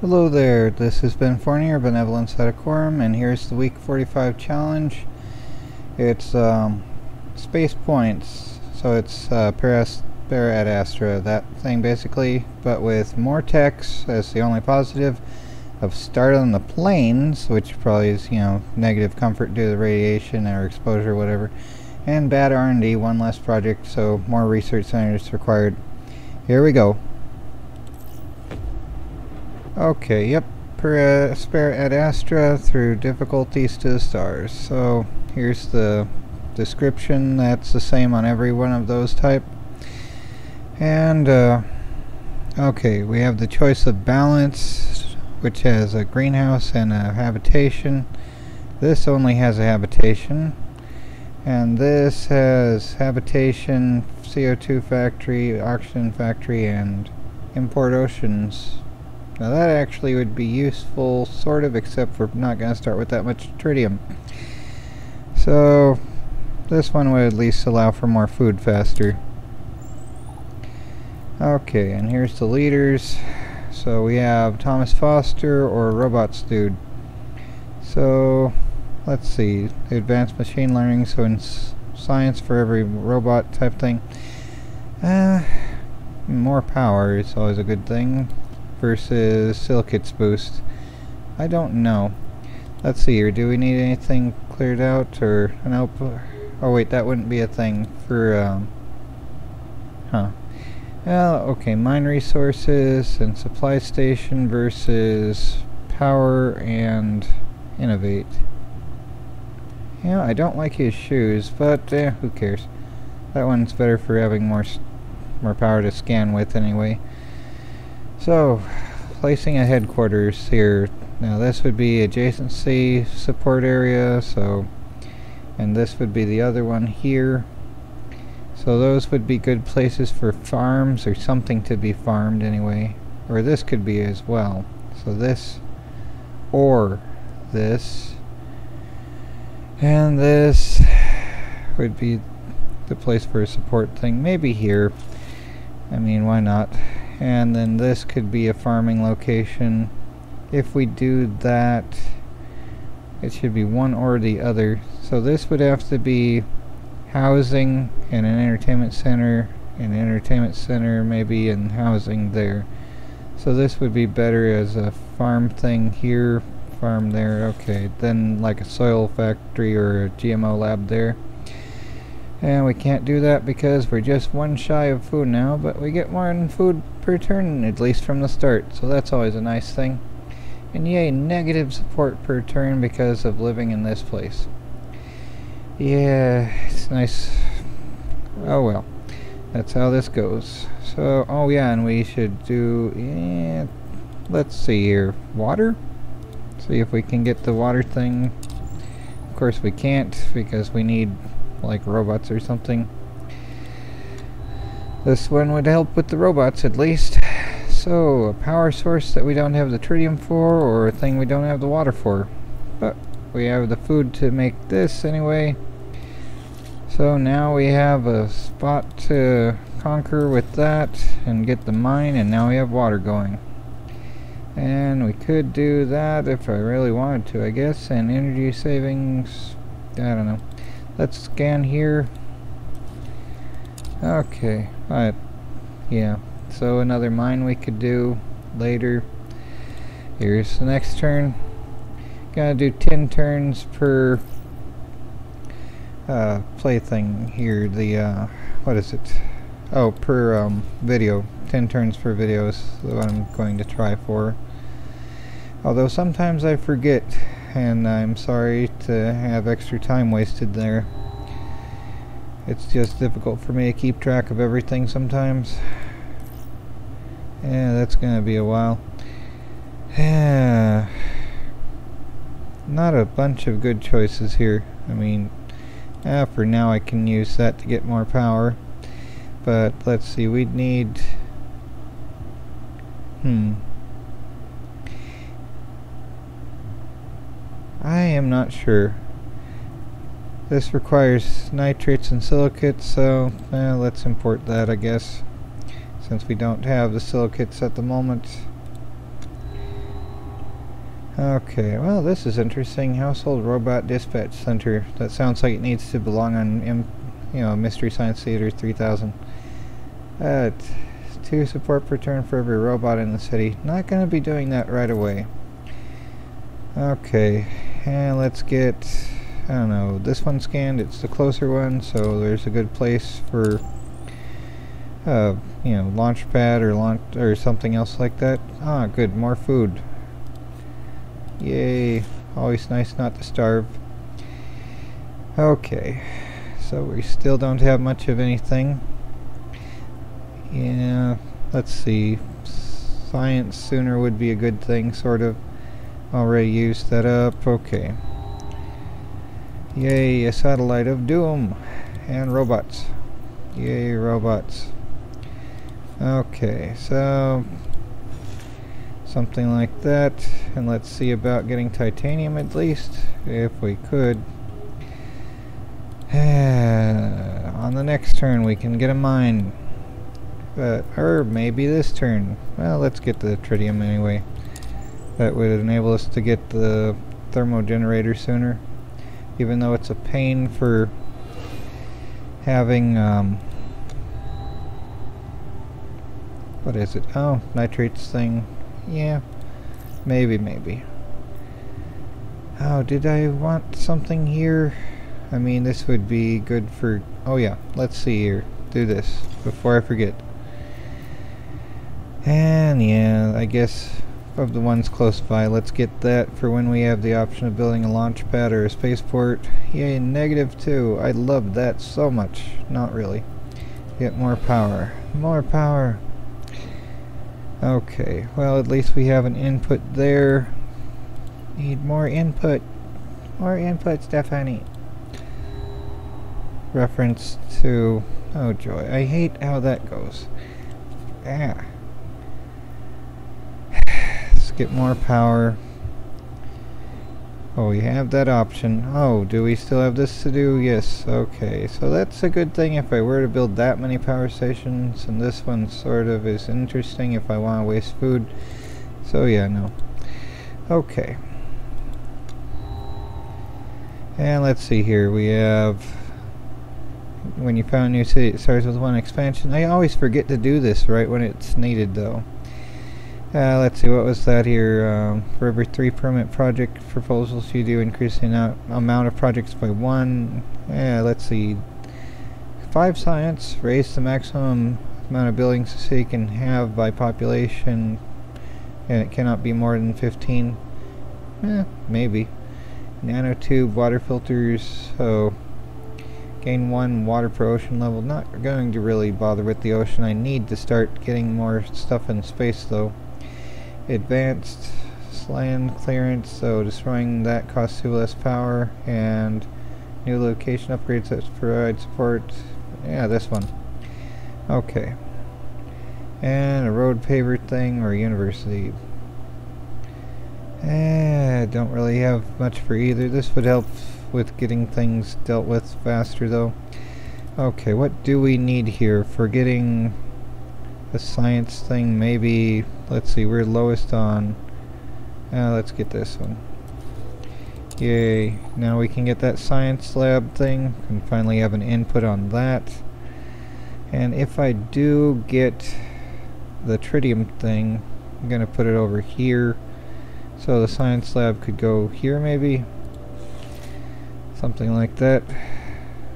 Hello there, this has been Fornier, Benevolens Psittacorum, and here's the week 45 challenge. It's um, space points, so it's uh, Per Aspera ad Astra, that thing basically, but with more techs as the only positive of start on the plains, which probably is, you know, negative comfort due to the radiation or exposure or whatever, and bad R&D, one less project, so more research centers required. Here we go. Okay, yep. Per aspera ad astra through difficulties to the stars. So here's the description. That's the same on every one of those type. And uh, okay, we have the choice of balance, which has a greenhouse and a habitation. This only has a habitation. And this has habitation, CO2 factory, oxygen factory, and import oceans now that actually would be useful, sort of, except we're not going to start with that much tritium. So, this one would at least allow for more food faster. Okay, and here's the leaders. So we have Thomas Foster or Robots Dude. So, let's see. Advanced machine learning, so in science for every robot type thing. Uh, more power is always a good thing versus Silicate boost? I don't know. Let's see here. Do we need anything cleared out or an output? Oh wait, that wouldn't be a thing for, um, huh. Well, okay, mine resources and supply station versus power and innovate. Yeah, I don't like his shoes, but eh, who cares. That one's better for having more more power to scan with anyway. So, placing a headquarters here. Now this would be adjacency support area, so, and this would be the other one here. So those would be good places for farms or something to be farmed anyway. Or this could be as well. So this or this and this would be the place for a support thing. Maybe here. I mean, why not? And then this could be a farming location. If we do that it should be one or the other. So this would have to be housing and an entertainment center an entertainment center maybe and housing there. So this would be better as a farm thing here farm there okay. Then like a soil factory or a GMO lab there and we can't do that because we're just one shy of food now, but we get one food per turn, at least from the start, so that's always a nice thing. And yay, negative support per turn because of living in this place. Yeah, it's nice. Oh well, that's how this goes. So, oh yeah, and we should do, yeah, let's see here, water? See if we can get the water thing. Of course we can't because we need like robots or something. This one would help with the robots at least. So, a power source that we don't have the tritium for, or a thing we don't have the water for. But we have the food to make this anyway. So now we have a spot to conquer with that and get the mine and now we have water going. And we could do that if I really wanted to I guess and energy savings I don't know. Let's scan here. Okay, alright. Yeah, so another mine we could do later. Here's the next turn. Gonna do 10 turns per uh, plaything here. The, uh, what is it? Oh, per um, video. 10 turns per video is what I'm going to try for. Although sometimes I forget and I'm sorry to have extra time wasted there. It's just difficult for me to keep track of everything sometimes. Yeah, that's gonna be a while. Yeah. Not a bunch of good choices here. I mean, eh, for now I can use that to get more power. But let's see, we'd need... Hmm. I am not sure. This requires nitrates and silicates, so eh, let's import that, I guess, since we don't have the silicates at the moment. Okay, well this is interesting. Household Robot Dispatch Center. That sounds like it needs to belong on, you know, Mystery Science Theater 3000. Uh, two support per turn for every robot in the city. Not going to be doing that right away. Okay, and let's get, I don't know, this one scanned. It's the closer one, so there's a good place for, uh, you know, launch pad or launch or something else like that. Ah, good, more food. Yay, always nice not to starve. Okay, so we still don't have much of anything. Yeah, let's see. Science sooner would be a good thing, sort of. Already used that up. Okay. Yay, a satellite of doom. And robots. Yay, robots. Okay, so something like that. And let's see about getting titanium at least, if we could. On the next turn we can get a mine. But, or maybe this turn. Well, let's get the tritium anyway. That would enable us to get the thermo generator sooner. Even though it's a pain for having, um, what is it? Oh, nitrates thing. Yeah, maybe, maybe. Oh, did I want something here? I mean, this would be good for... Oh yeah, let's see here. Do this before I forget. And yeah, I guess of the ones close by. Let's get that for when we have the option of building a launch pad or a spaceport. Yay, negative two. I love that so much. Not really. Get more power. More power. Okay, well at least we have an input there. Need more input. More input, Stephanie. Reference to... Oh joy, I hate how that goes. Ah get more power. Oh, we have that option. Oh, do we still have this to do? Yes, okay. So that's a good thing if I were to build that many power stations, and this one sort of is interesting if I want to waste food. So yeah, no. Okay. And let's see here, we have... When you found new city, it starts with one expansion. I always forget to do this right when it's needed, though. Uh, let's see, what was that here? Um, for every three permit project proposals you do, increase the amount of projects by one. Yeah, let's see. Five science, raise the maximum amount of buildings the city can have by population, and it cannot be more than 15. Eh, maybe. Nanotube water filters, so gain one water per ocean level. Not going to really bother with the ocean. I need to start getting more stuff in space though advanced land clearance, so destroying that costs two less power, and new location upgrades that provide support. Yeah, this one. Okay. And a road paver thing or university. Eh, don't really have much for either. This would help with getting things dealt with faster though. Okay, what do we need here for getting the science thing? Maybe Let's see, we're lowest on... Uh, let's get this one. Yay. Now we can get that science lab thing and finally have an input on that. And if I do get the tritium thing, I'm going to put it over here. So the science lab could go here maybe. Something like that.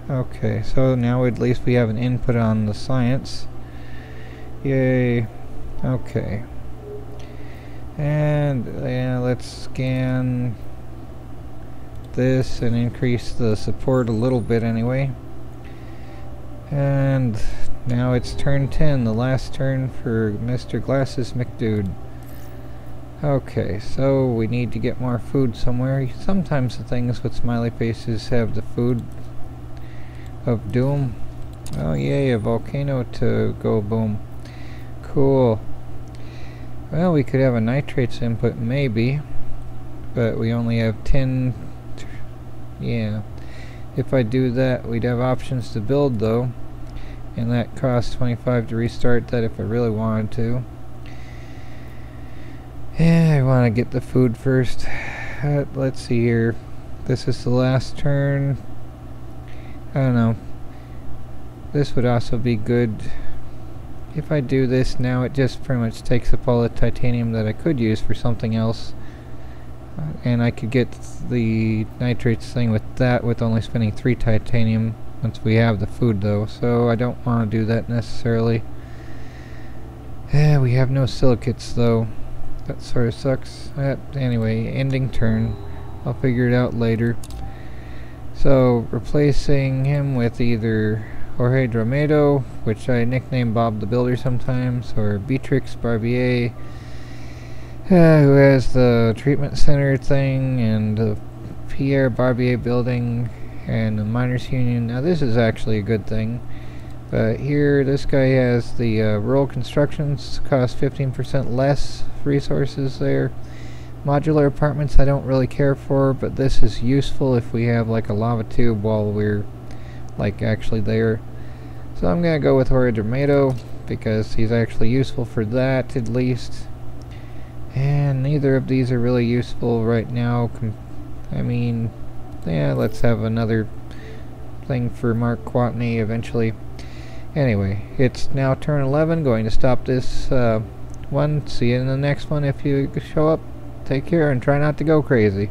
Okay, so now at least we have an input on the science. Yay. Okay. And yeah, let's scan this and increase the support a little bit anyway. And now it's turn 10, the last turn for Mr. Glasses McDude. Okay, so we need to get more food somewhere. Sometimes the things with smiley faces have the food of doom. Oh yay, a volcano to go boom. Cool. Well, we could have a nitrates input, maybe. But we only have 10... Yeah. If I do that, we'd have options to build, though. And that costs 25 to restart that if I really wanted to. Yeah, I want to get the food first. Uh, let's see here. This is the last turn. I don't know. This would also be good. If I do this now, it just pretty much takes up all the titanium that I could use for something else. Uh, and I could get the nitrates thing with that with only spending 3 titanium once we have the food though. So I don't want to do that necessarily. Yeah, we have no silicates though. That sort of sucks. Uh, anyway, ending turn. I'll figure it out later. So, replacing him with either Jorge Dromedo, which I nickname Bob the Builder sometimes, or Beatrix Barbier, uh, who has the treatment center thing, and the Pierre Barbier building, and the Miners Union. Now this is actually a good thing. But here, this guy has the uh, rural constructions, cost 15% less resources there. Modular apartments I don't really care for, but this is useful if we have like a lava tube while we're like actually there. So I'm gonna go with Jorge Dromedo because he's actually useful for that at least. And neither of these are really useful right now. I mean, yeah, let's have another thing for Mark Quatney eventually. Anyway, it's now turn 11. Going to stop this uh, one. See you in the next one if you show up. Take care and try not to go crazy.